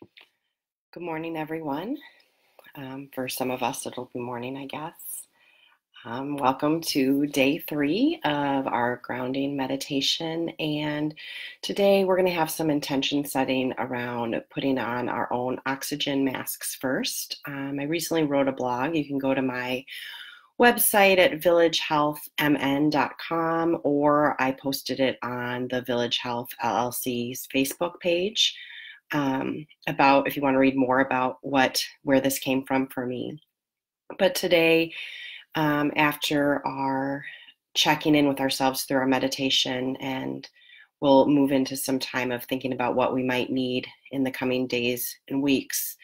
Good morning, everyone. Um, for some of us, it'll be morning, I guess. Um, welcome to day three of our grounding meditation. And today we're going to have some intention setting around putting on our own oxygen masks first. Um, I recently wrote a blog. You can go to my website at villagehealthmn.com or I posted it on the Village Health LLC's Facebook page um, about if you want to read more about what where this came from for me. But today, um, after our checking in with ourselves through our meditation, and we'll move into some time of thinking about what we might need in the coming days and weeks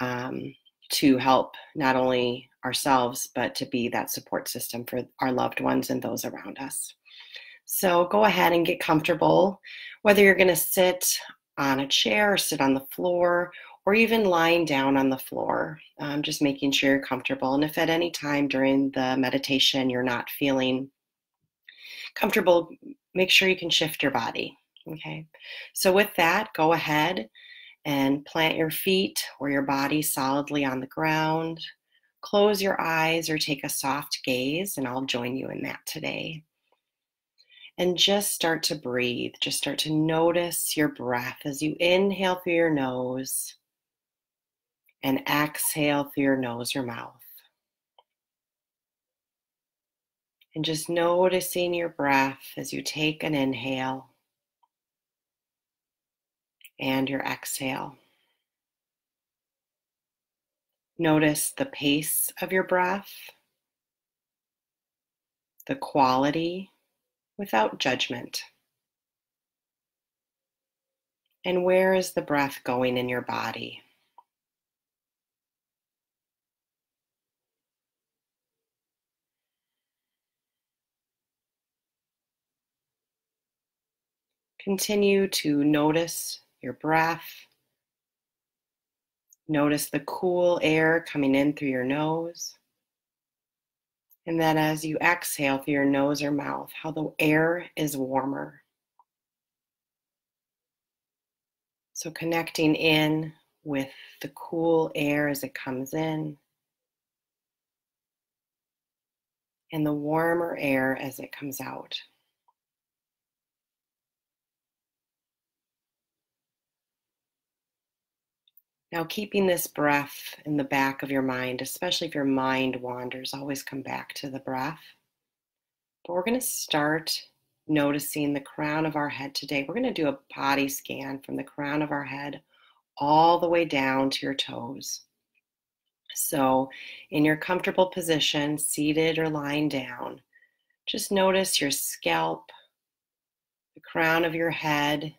um, to help not only ourselves, but to be that support system for our loved ones and those around us. So go ahead and get comfortable, whether you're going to sit on a chair sit on the floor or even lying down on the floor, um, just making sure you're comfortable. And if at any time during the meditation you're not feeling comfortable, make sure you can shift your body. Okay, so with that, go ahead and plant your feet or your body solidly on the ground. Close your eyes or take a soft gaze, and I'll join you in that today and just start to breathe. Just start to notice your breath as you inhale through your nose and exhale through your nose or mouth. And just noticing your breath as you take an inhale and your exhale. Notice the pace of your breath, the quality without judgment. And where is the breath going in your body? Continue to notice your breath. Notice the cool air coming in through your nose. And then as you exhale through your nose or mouth, how the air is warmer. So connecting in with the cool air as it comes in and the warmer air as it comes out. Now, keeping this breath in the back of your mind, especially if your mind wanders, always come back to the breath. But we're going to start noticing the crown of our head today. We're going to do a body scan from the crown of our head all the way down to your toes. So, in your comfortable position, seated or lying down, just notice your scalp, the crown of your head,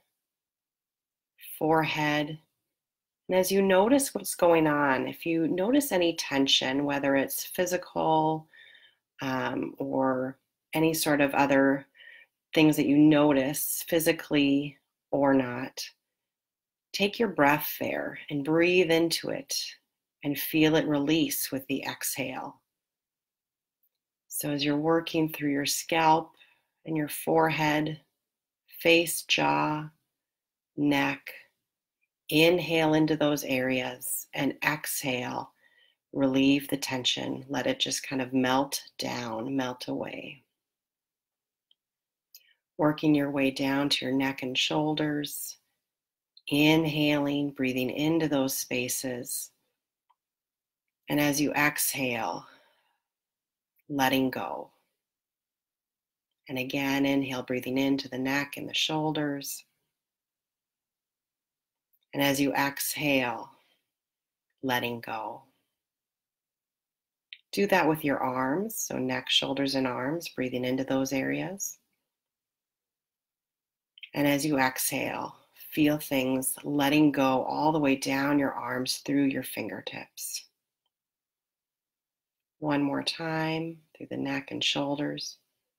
forehead, and as you notice what's going on, if you notice any tension, whether it's physical um, or any sort of other things that you notice physically or not, take your breath there and breathe into it and feel it release with the exhale. So, as you're working through your scalp and your forehead, face, jaw, neck, Inhale into those areas and exhale. Relieve the tension. Let it just kind of melt down, melt away. Working your way down to your neck and shoulders. Inhaling, breathing into those spaces. And as you exhale, letting go. And again, inhale, breathing into the neck and the shoulders. And as you exhale, letting go. Do that with your arms, so neck, shoulders, and arms, breathing into those areas. And as you exhale, feel things letting go all the way down your arms through your fingertips. One more time through the neck and shoulders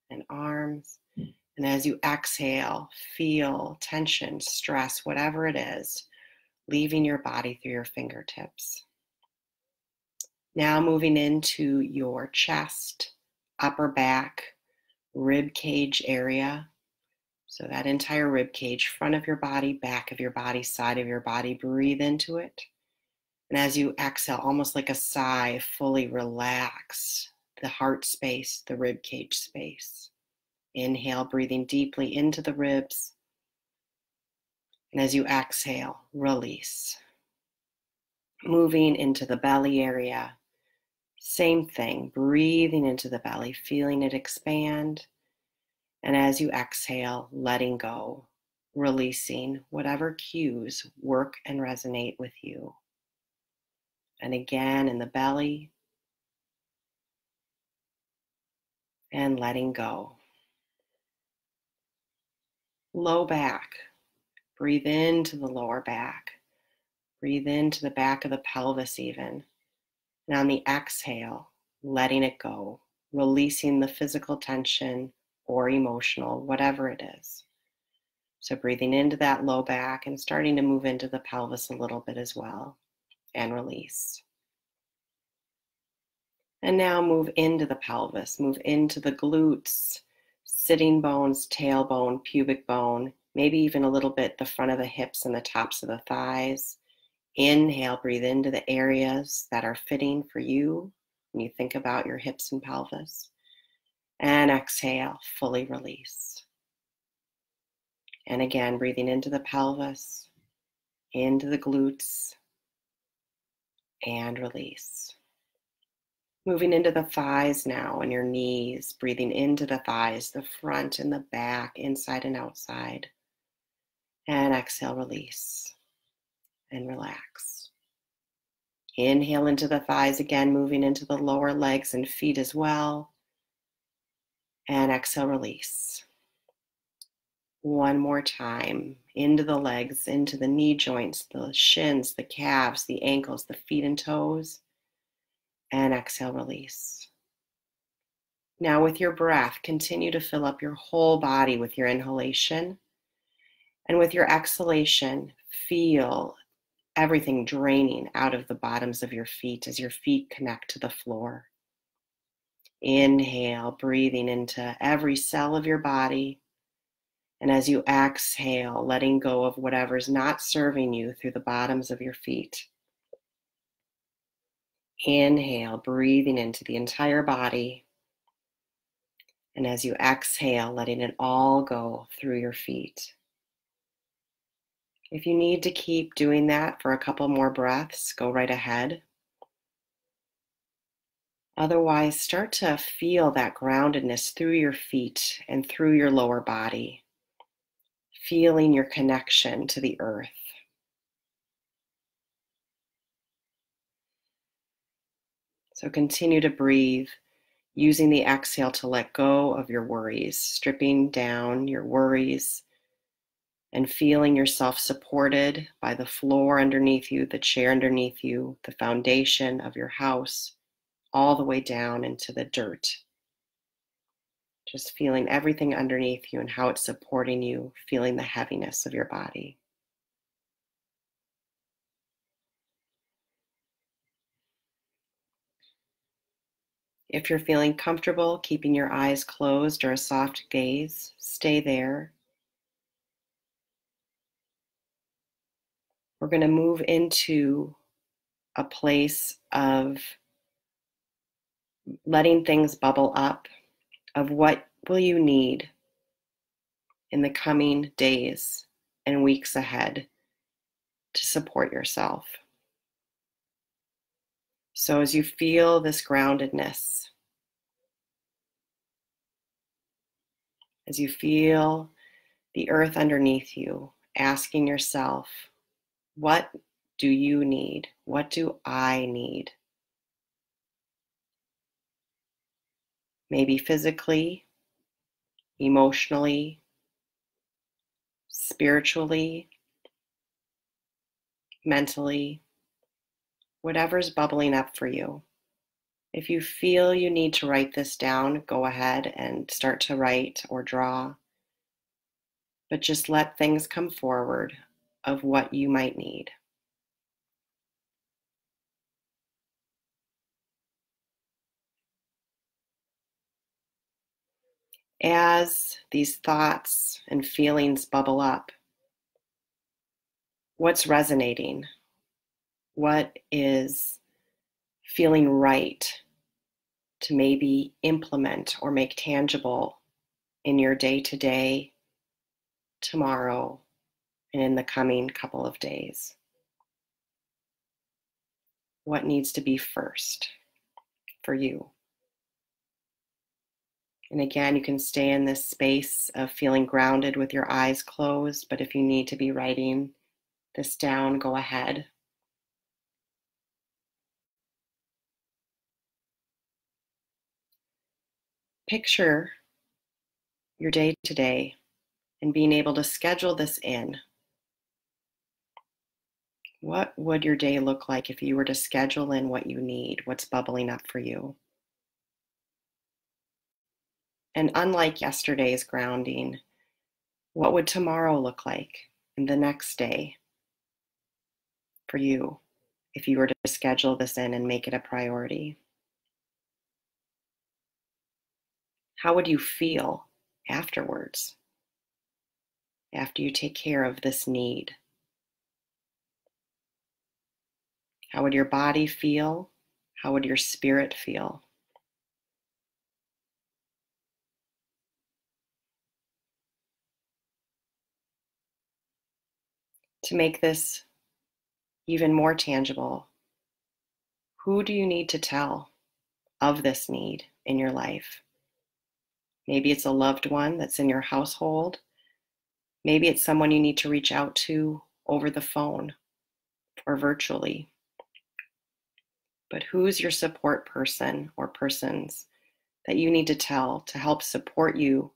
and arms. And as you exhale, feel tension, stress, whatever it is, leaving your body through your fingertips. Now moving into your chest, upper back, rib cage area. So, that entire rib cage, front of your body, back of your body, side of your body, breathe into it. And as you exhale, almost like a sigh, fully relax the heart space, the rib cage space. Inhale, breathing deeply into the ribs. And as you exhale, release. Moving into the belly area. Same thing, breathing into the belly, feeling it expand and as you exhale, letting go, releasing whatever cues work and resonate with you. And again in the belly, and letting go. Low back. Breathe into the lower back. Breathe into the back of the pelvis, even. And on the exhale, letting it go, releasing the physical tension or emotional, whatever it is. So, breathing into that low back and starting to move into the pelvis a little bit as well, and release. And now move into the pelvis, move into the glutes, sitting bones, tailbone, pubic bone, maybe even a little bit the front of the hips and the tops of the thighs. Inhale, breathe into the areas that are fitting for you when you think about your hips and pelvis. And exhale, fully release. And again, breathing into the pelvis, into the glutes, and release. Moving into the thighs now and your knees, breathing into the thighs, the front and the back, inside and outside. And exhale, release and relax. Inhale into the thighs again, moving into the lower legs and feet as well. And exhale, release. One more time into the legs, into the knee joints, the shins, the calves, the ankles, the feet and toes. And exhale, release. Now, with your breath, continue to fill up your whole body with your inhalation. And with your exhalation, feel everything draining out of the bottoms of your feet as your feet connect to the floor. Inhale, breathing into every cell of your body. And as you exhale, letting go of whatever's not serving you through the bottoms of your feet. Inhale, breathing into the entire body. And as you exhale, letting it all go through your feet. If you need to keep doing that for a couple more breaths, go right ahead. Otherwise, start to feel that groundedness through your feet and through your lower body, feeling your connection to the earth. So continue to breathe, using the exhale to let go of your worries, stripping down your worries, and feeling yourself supported by the floor underneath you, the chair underneath you, the foundation of your house all the way down into the dirt. Just feeling everything underneath you and how it's supporting you, feeling the heaviness of your body. If you're feeling comfortable keeping your eyes closed or a soft gaze, stay there. We're going to move into a place of letting things bubble up of what will you need in the coming days and weeks ahead to support yourself. So, as you feel this groundedness, as you feel the earth underneath you, asking yourself, what do you need? What do I need? maybe physically, emotionally, spiritually, mentally, whatever's bubbling up for you. If you feel you need to write this down, go ahead and start to write or draw. But just let things come forward of what you might need. as these thoughts and feelings bubble up, what's resonating? What is feeling right to maybe implement or make tangible in your day to day, tomorrow, in the coming couple of days? What needs to be first for you? And again, you can stay in this space of feeling grounded with your eyes closed, but if you need to be writing this down, go ahead. Picture your day to day and being able to schedule this in. What would your day look like if you were to schedule in what you need, what's bubbling up for you? And unlike yesterday's grounding, what would tomorrow look like and the next day for you if you were to schedule this in and make it a priority? How would you feel afterwards after you take care of this need? How would your body feel? How would your spirit feel? to make this even more tangible, who do you need to tell of this need in your life? Maybe it's a loved one that's in your household. Maybe it's someone you need to reach out to over the phone or virtually. But who's your support person or persons that you need to tell to help support you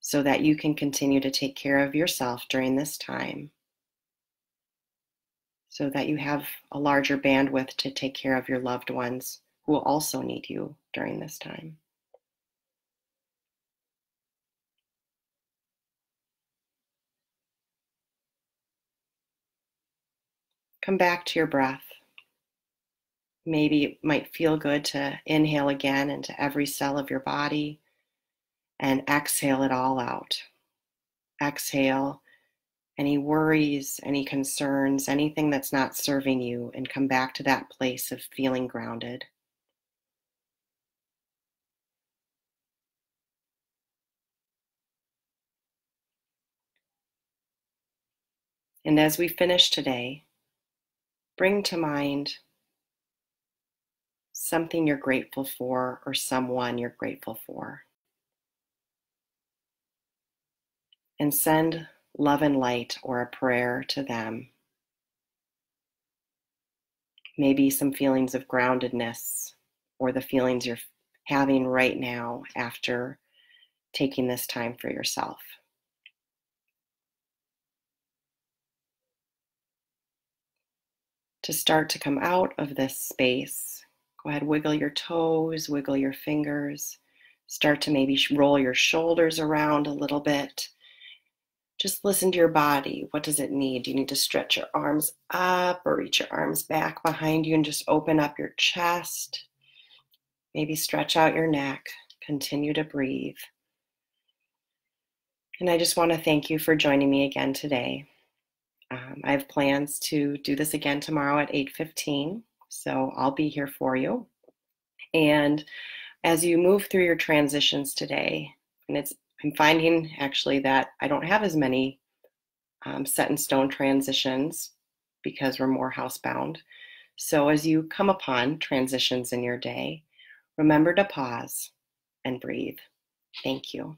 so that you can continue to take care of yourself during this time so that you have a larger bandwidth to take care of your loved ones who will also need you during this time. Come back to your breath. Maybe it might feel good to inhale again into every cell of your body and exhale it all out. Exhale any worries, any concerns, anything that's not serving you, and come back to that place of feeling grounded. And as we finish today, bring to mind something you're grateful for or someone you're grateful for. And send love and light or a prayer to them. Maybe some feelings of groundedness or the feelings you're having right now after taking this time for yourself. To start to come out of this space, go ahead, wiggle your toes, wiggle your fingers. Start to maybe roll your shoulders around a little bit just listen to your body. What does it need? Do you need to stretch your arms up or reach your arms back behind you and just open up your chest? Maybe stretch out your neck. Continue to breathe. And I just want to thank you for joining me again today. Um, I have plans to do this again tomorrow at 8:15, so I'll be here for you. And as you move through your transitions today, and it's I'm finding actually that I don't have as many um, set in stone transitions because we're more housebound. So as you come upon transitions in your day, remember to pause and breathe. Thank you.